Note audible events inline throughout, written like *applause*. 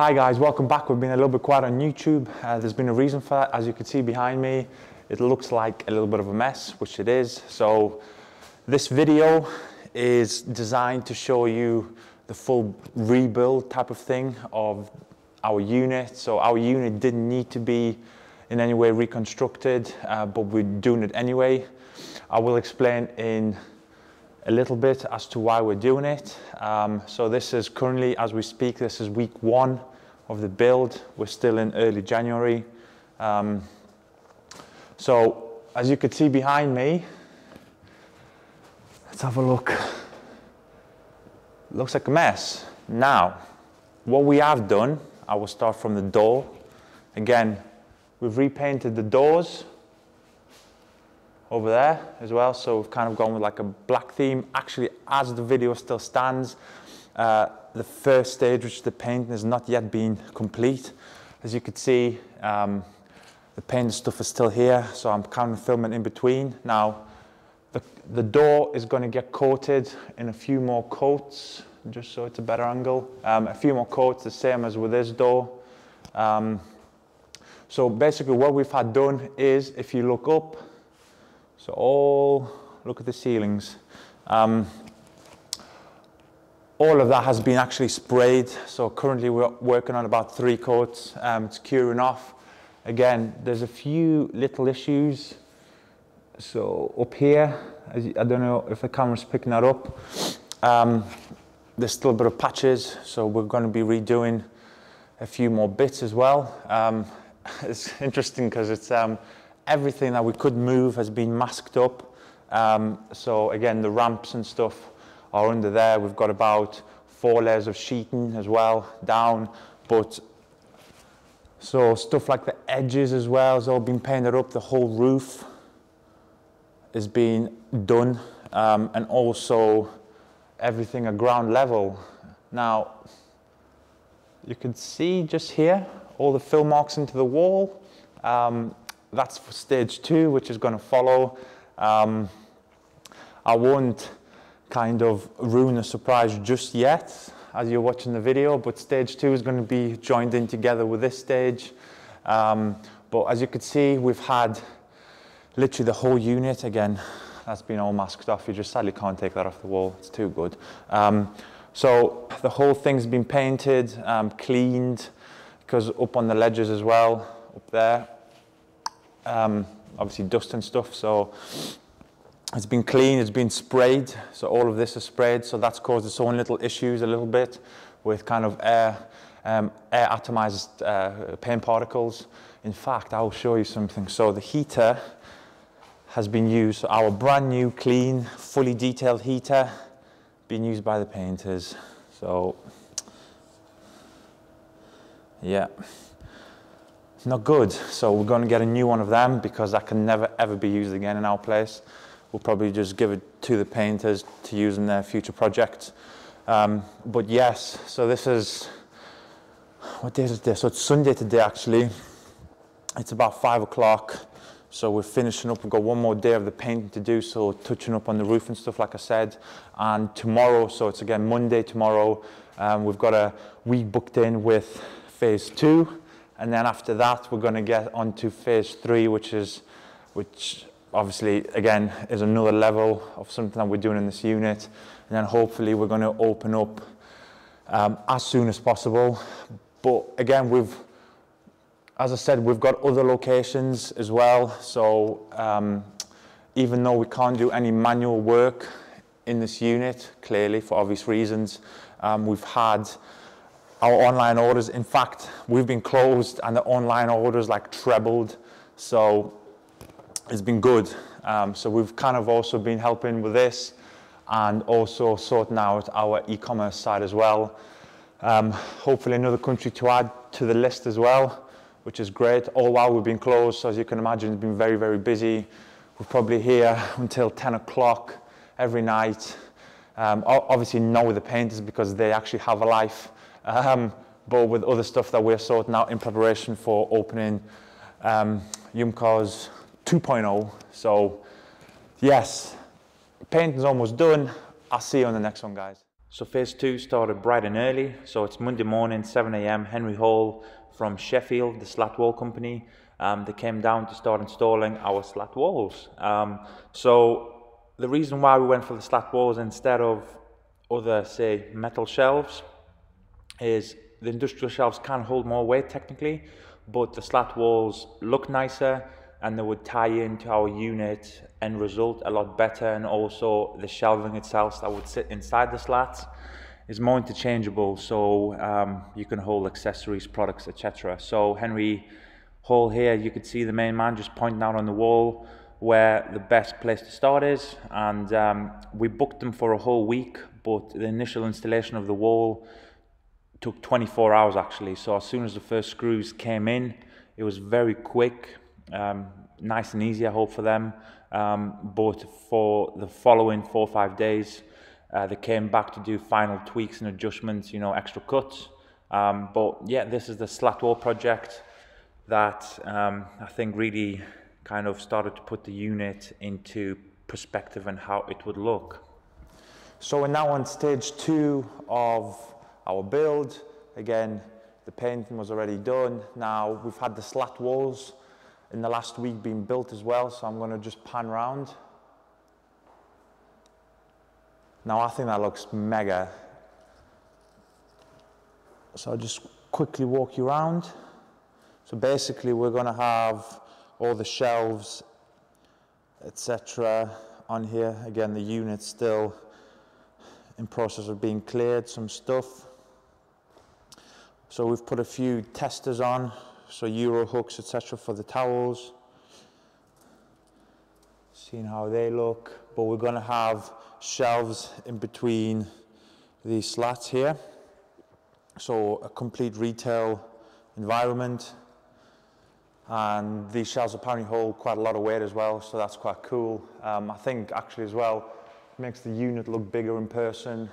Hi guys, welcome back. We've been a little bit quiet on YouTube. Uh, there's been a reason for that. As you can see behind me, it looks like a little bit of a mess, which it is. So this video is designed to show you the full rebuild type of thing of our unit. So our unit didn't need to be in any way reconstructed, uh, but we're doing it anyway. I will explain in a little bit as to why we're doing it. Um, so this is currently, as we speak, this is week one of the build. We're still in early January. Um, so as you can see behind me, let's have a look. Looks like a mess. Now, what we have done, I will start from the door. Again, we've repainted the doors over there as well. So we've kind of gone with like a black theme. Actually, as the video still stands, uh, the first stage, which the painting, has not yet been complete. As you can see, um, the paint stuff is still here, so I'm kind of filming in between. Now, the, the door is going to get coated in a few more coats, just so it's a better angle. Um, a few more coats, the same as with this door. Um, so basically what we've had done is, if you look up, so all, look at the ceilings. Um, all of that has been actually sprayed. So currently we're working on about three coats. Um, it's curing off. Again, there's a few little issues. So up here, you, I don't know if the camera's picking that up. Um, there's still a bit of patches, so we're going to be redoing a few more bits as well. Um, *laughs* it's interesting because it's um, everything that we could move has been masked up. Um, so again, the ramps and stuff are under there. We've got about four layers of sheeting as well down, but so stuff like the edges as well has all been painted up. The whole roof is being done, um, and also everything at ground level. Now, you can see just here all the fill marks into the wall. Um, that's for stage two, which is going to follow. Um, I won't kind of ruin the surprise just yet as you're watching the video, but stage two is going to be joined in together with this stage. Um, but as you can see, we've had literally the whole unit again. That's been all masked off. You just sadly can't take that off the wall. It's too good. Um, so the whole thing's been painted, um, cleaned, because up on the ledges as well, up there, um, obviously dust and stuff. So it's been cleaned, it's been sprayed, so all of this is sprayed, so that's caused its own little issues a little bit with kind of air, um, air atomized uh, paint particles. In fact, I'll show you something. So the heater has been used, so our brand new, clean, fully detailed heater being used by the painters. So, yeah, not good. So we're going to get a new one of them because that can never ever be used again in our place we'll probably just give it to the painters to use in their future projects. Um, but yes, so this is, what day is this? So it's Sunday today actually. It's about five o'clock. So we're finishing up. We've got one more day of the painting to do. So touching up on the roof and stuff, like I said. And tomorrow, so it's again Monday tomorrow, um, we've got a week booked in with phase two. And then after that, we're going to get on to phase three, which is, which obviously, again, is another level of something that we're doing in this unit. And then hopefully we're going to open up um, as soon as possible. But again, we've, as I said, we've got other locations as well. So um, even though we can't do any manual work in this unit, clearly for obvious reasons, um, we've had our online orders. In fact, we've been closed and the online orders like trebled. So it's been good. Um, so we've kind of also been helping with this and also sorting out our e-commerce side as well. Um, hopefully another country to add to the list as well, which is great. All while we've been closed, so as you can imagine, it's been very, very busy. We're probably here *laughs* until 10 o'clock every night. Um, obviously not with the painters because they actually have a life, um, but with other stuff that we're sorting out in preparation for opening um, 2.0. So yes, painting's almost done. I'll see you on the next one, guys. So phase two started bright and early. So it's Monday morning, 7 a.m. Henry Hall from Sheffield, the slat wall company. Um, they came down to start installing our slat walls. Um, so the reason why we went for the slat walls instead of other, say, metal shelves is the industrial shelves can hold more weight technically, but the slat walls look nicer and they would tie into our unit end result a lot better and also the shelving itself that would sit inside the slats is more interchangeable so um, you can hold accessories products etc so Henry Hall here you could see the main man just pointing out on the wall where the best place to start is and um, we booked them for a whole week but the initial installation of the wall took 24 hours actually. So as soon as the first screws came in it was very quick um, nice and easy, I hope, for them. Um, but for the following four or five days, uh, they came back to do final tweaks and adjustments, you know, extra cuts. Um, but yeah, this is the slat wall project that um, I think really kind of started to put the unit into perspective and how it would look. So we're now on stage two of our build. Again, the painting was already done. Now we've had the slat walls in the last week being built as well, so I'm going to just pan around. Now I think that looks mega. So I'll just quickly walk you around. So basically we're going to have all the shelves, etc. on here. Again, the unit's still in process of being cleared, some stuff. So we've put a few testers on so euro hooks, etc. for the towels. Seeing how they look, but we're going to have shelves in between these slats here. So a complete retail environment. And these shelves apparently hold quite a lot of weight as well, so that's quite cool. Um, I think actually as well, makes the unit look bigger in person,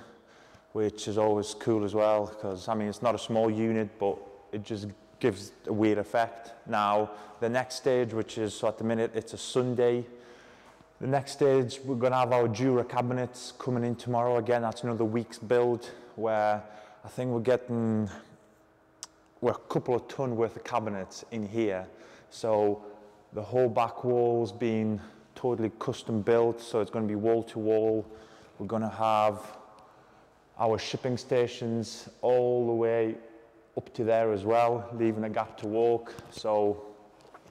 which is always cool as well, because I mean, it's not a small unit, but it just gives a weird effect. Now, the next stage, which is, so at the minute, it's a Sunday. The next stage, we're going to have our Dura cabinets coming in tomorrow. Again, that's another week's build where I think we're getting we're a couple of ton worth of cabinets in here. So the whole back wall's been totally custom built, so it's going to be wall to wall. We're going to have our shipping stations all the way up to there as well, leaving a gap to walk. So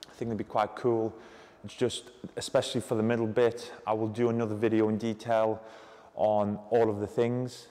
I think it'd be quite cool. It's just, especially for the middle bit, I will do another video in detail on all of the things.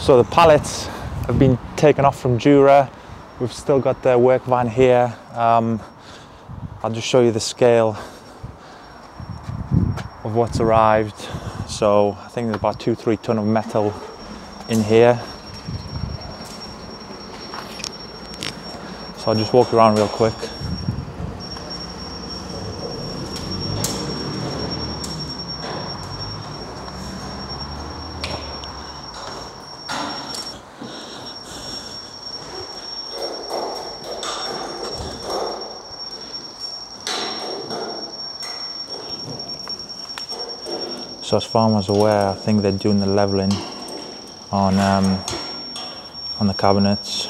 So the pallets have been taken off from Dura. We've still got the work van here. Um, I'll just show you the scale of what's arrived. So I think there's about two, three ton of metal in here. So I'll just walk around real quick. So as far as I'm aware, I think they're doing the leveling on um, on the cabinets.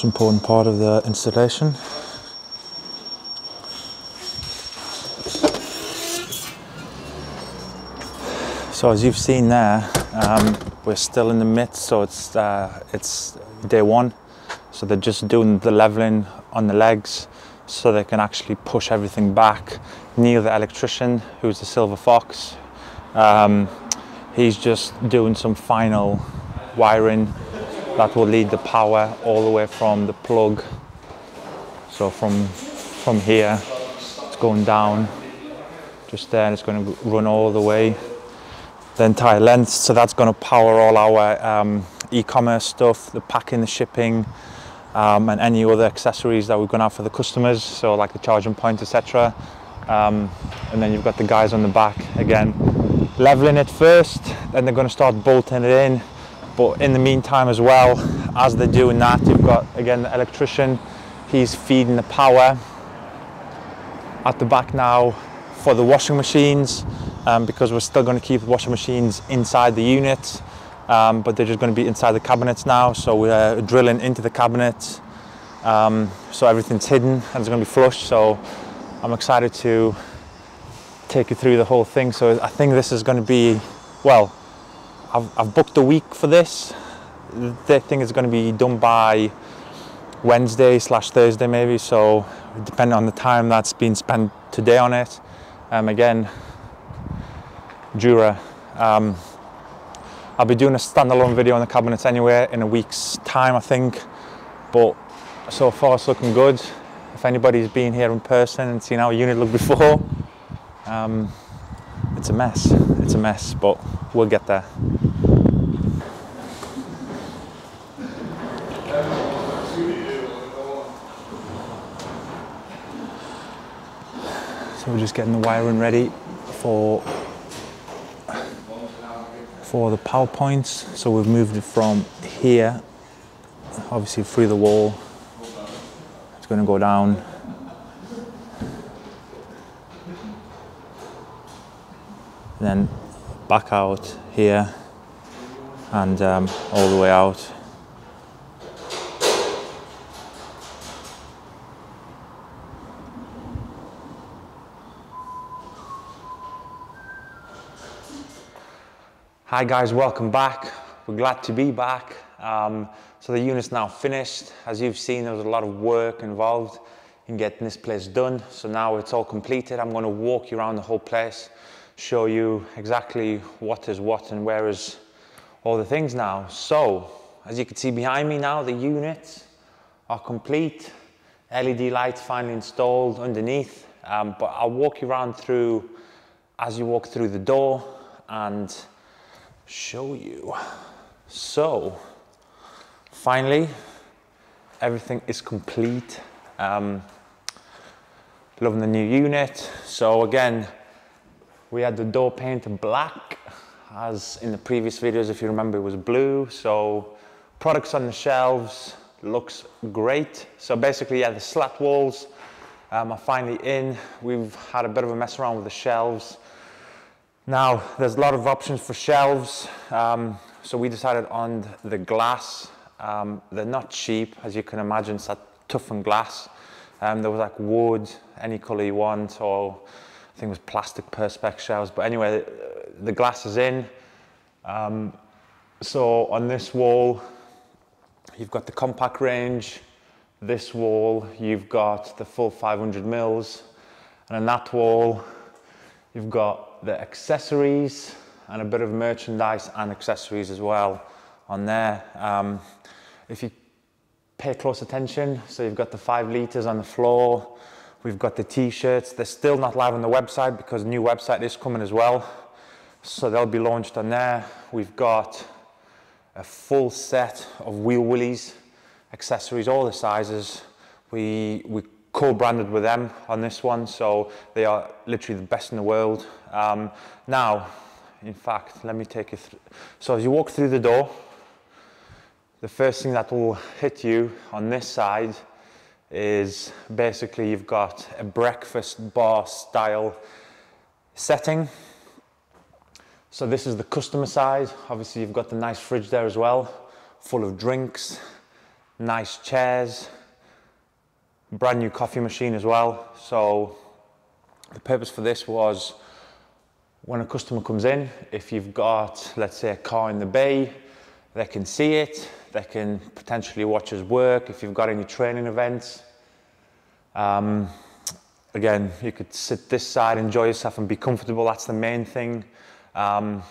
Most important part of the installation. So as you've seen there, um, we're still in the midst, so it's, uh, it's day one. So they're just doing the leveling on the legs so they can actually push everything back. Neil, the electrician, who's the Silver Fox, um, he's just doing some final wiring that will lead the power all the way from the plug. So from from here it's going down. Just there it's going to run all the way. The entire length so that's going to power all our um, e-commerce stuff the packing the shipping um, and any other accessories that we're going to have for the customers. So like the charging point etc um, and then you've got the guys on the back again. Leveling it first then they're going to start bolting it in but in the meantime as well as they're doing that you've got again the electrician he's feeding the power at the back now for the washing machines um, because we're still going to keep the washing machines inside the unit um, but they're just going to be inside the cabinets now. So we're drilling into the cabinets um, so everything's hidden and it's going to be flush. So I'm excited to take you through the whole thing. So I think this is going to be well I've, I've booked a week for this. The thing is going to be done by Wednesday slash Thursday maybe. So depending on the time that's been spent today on it. Um, again, Dura. Um, I'll be doing a standalone video on the cabinets anyway in a week's time, I think. But so far it's looking good. If anybody's been here in person and seen how a unit looked before, um, it's a mess. It's a mess, but we'll get there. We're just getting the wiring ready for for the power points. So we've moved it from here, obviously through the wall. It's going to go down then back out here and um, all the way out. Hi guys, welcome back. We're glad to be back. Um, so the unit's now finished. As you've seen, there was a lot of work involved in getting this place done. So now it's all completed. I'm gonna walk you around the whole place show you exactly what is what and where is all the things now. So, as you can see behind me now, the units are complete. LED lights finally installed underneath, um, but I'll walk you around through as you walk through the door and show you. So, finally, everything is complete. Um, loving the new unit. So again, we had the door painted black, as in the previous videos, if you remember, it was blue. So products on the shelves looks great. So basically, yeah, the slat walls um, are finally in. We've had a bit of a mess around with the shelves. Now, there's a lot of options for shelves. Um, so we decided on the glass Um, they're not cheap, as you can imagine, it's that toughened glass. Um, there was like wood, any color you want, or I think it was plastic perspex shelves. But anyway, the glass is in. Um, so on this wall, you've got the compact range. This wall, you've got the full 500 mils. And on that wall, you've got the accessories and a bit of merchandise and accessories as well on there. Um, if you pay close attention, so you've got the five liters on the floor, we've got the t-shirts. They're still not live on the website because new website is coming as well. So they'll be launched on there. We've got a full set of Wheel Woolies, accessories, all the sizes. We, we co-branded with them on this one, so they are literally the best in the world. Um, now, in fact, let me take you through. So as you walk through the door, the first thing that will hit you on this side is basically you've got a breakfast bar style setting so this is the customer side. Obviously you've got the nice fridge there as well, full of drinks, nice chairs, brand new coffee machine as well. So the purpose for this was when a customer comes in, if you've got, let's say, a car in the bay, they can see it, they can potentially watch us work. If you've got any training events, um, again, you could sit this side, enjoy yourself and be comfortable. That's the main thing. Um,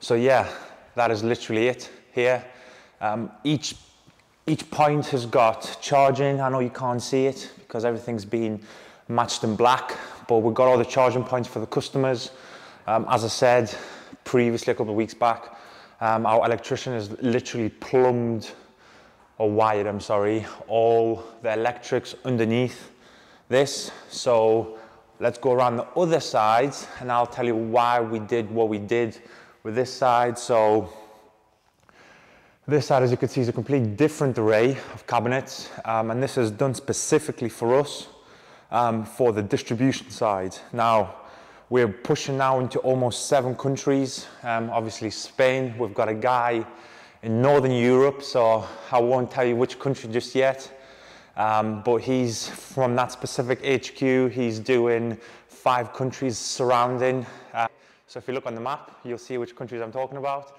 so yeah, that is literally it here. Um, each, each point has got charging. I know you can't see it because everything's been matched in black, but we've got all the charging points for the customers. Um, as I said previously a couple of weeks back, um, our electrician has literally plumbed or wired, I'm sorry, all the electrics underneath this. So Let's go around the other side and I'll tell you why we did what we did with this side. So this side, as you can see, is a completely different array of cabinets. Um, and this is done specifically for us um, for the distribution side. Now, we're pushing now into almost seven countries. Um, obviously Spain, we've got a guy in Northern Europe, so I won't tell you which country just yet. Um, but he's from that specific HQ, he's doing five countries surrounding. Uh, so if you look on the map, you'll see which countries I'm talking about.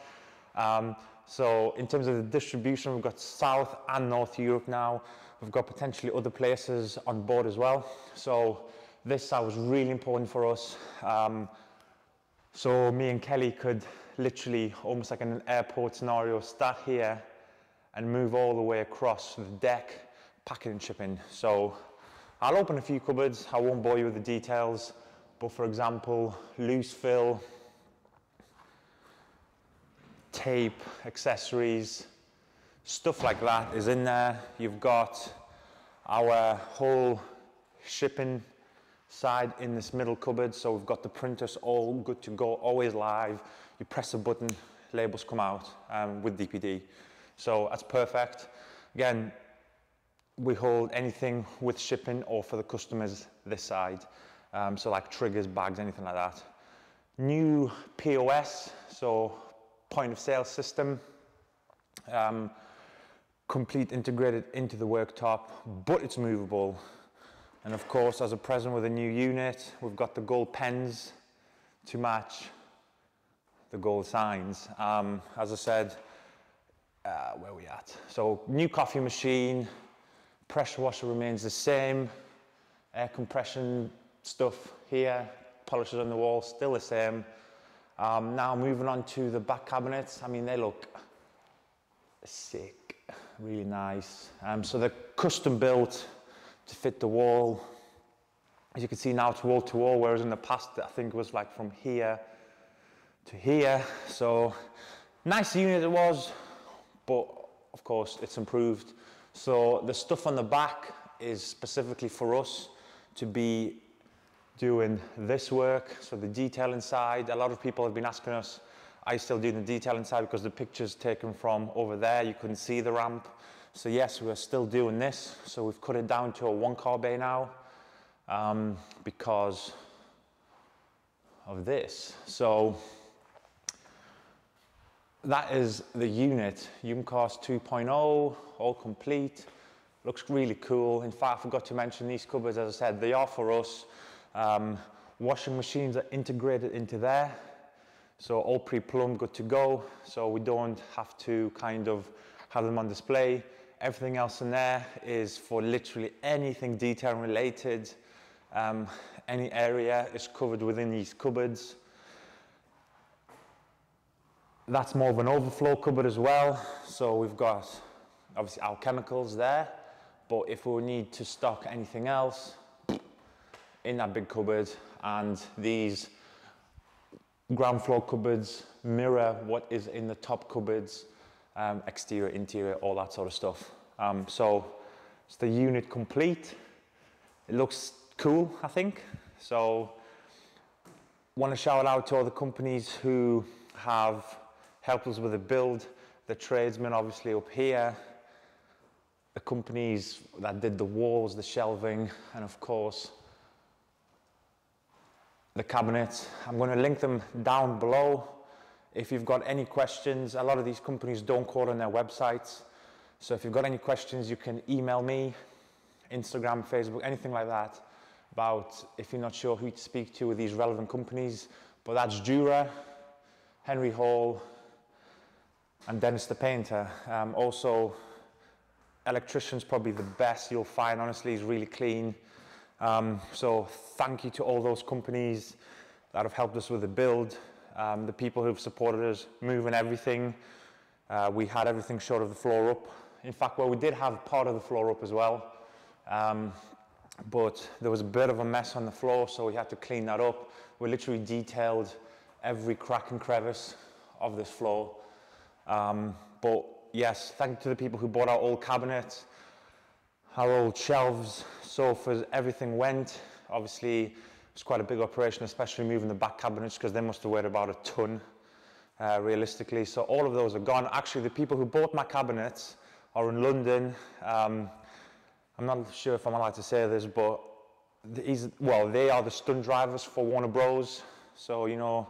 Um, so in terms of the distribution, we've got South and North Europe now. We've got potentially other places on board as well. So this was really important for us. Um, so me and Kelly could literally, almost like in an airport scenario, start here and move all the way across the deck packing and shipping. So I'll open a few cupboards. I won't bore you with the details, but for example, loose fill, tape, accessories, stuff like that is in there. You've got our whole shipping side in this middle cupboard. So we've got the printers all good to go, always live. You press a button, labels come out um, with DPD. So that's perfect. Again, we hold anything with shipping or for the customers this side. Um, so like triggers, bags, anything like that. New POS, so point of sale system, um, complete integrated into the worktop, but it's movable. And of course, as a present with a new unit, we've got the gold pens to match the gold signs. Um, as I said, uh, where we at? So new coffee machine, Pressure washer remains the same. Air compression stuff here, polishes on the wall, still the same. Um, now moving on to the back cabinets. I mean, they look sick, really nice. Um, so they're custom built to fit the wall. As you can see now it's wall to wall, whereas in the past I think it was like from here to here. So nice unit it was, but of course it's improved. So the stuff on the back is specifically for us to be doing this work. So the detail inside, a lot of people have been asking us, I still do the detail inside because the picture's taken from over there. You couldn't see the ramp. So yes, we're still doing this. So we've cut it down to a one car bay now um, because of this. So that is the unit, YumCars 2.0, all complete. Looks really cool. In fact, I forgot to mention these cupboards, as I said, they are for us. Um, washing machines are integrated into there. So all pre-plumbed, good to go. So we don't have to kind of have them on display. Everything else in there is for literally anything detail related. Um, any area is covered within these cupboards. That's more of an overflow cupboard as well. So we've got obviously our chemicals there, but if we need to stock anything else in that big cupboard and these ground floor cupboards mirror what is in the top cupboards, um, exterior, interior, all that sort of stuff. Um, so it's the unit complete. It looks cool, I think. So want to shout out to all the companies who have helped us with the build, the tradesmen obviously up here, the companies that did the walls, the shelving, and of course, the cabinets. I'm going to link them down below. If you've got any questions, a lot of these companies don't quote on their websites. So if you've got any questions, you can email me, Instagram, Facebook, anything like that about if you're not sure who to speak to with these relevant companies. But that's Dura, Henry Hall, and Dennis the painter. Um, also, electrician's probably the best you'll find. Honestly, he's really clean. Um, so thank you to all those companies that have helped us with the build, um, the people who've supported us moving everything. Uh, we had everything short of the floor up. In fact, well, we did have part of the floor up as well. Um, but there was a bit of a mess on the floor, so we had to clean that up. We literally detailed every crack and crevice of this floor. Um, but yes, thank you to the people who bought our old cabinets, our old shelves, sofas, everything went. Obviously, it was quite a big operation, especially moving the back cabinets because they must have weighed about a ton, uh, realistically. So all of those are gone. Actually, the people who bought my cabinets are in London. Um, I'm not sure if I'm allowed to say this, but these, well, they are the stunt drivers for Warner Bros. So, you know,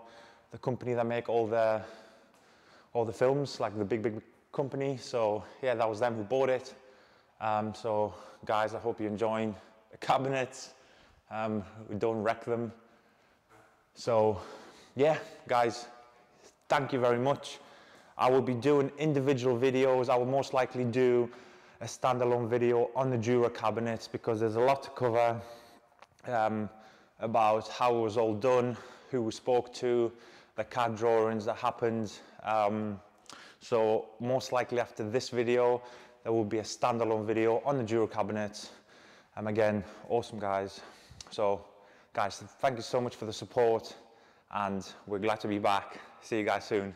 the company that make all the all the films, like the big, big company. So yeah, that was them who bought it. Um, so guys, I hope you're enjoying the cabinets. Um, we don't wreck them. So yeah, guys, thank you very much. I will be doing individual videos. I will most likely do a standalone video on the Dura cabinets because there's a lot to cover um, about how it was all done, who we spoke to, the CAD drawings that happened, um, so most likely after this video, there will be a standalone video on the Dura cabinet. And again, awesome guys. So guys, thank you so much for the support and we're glad to be back. See you guys soon.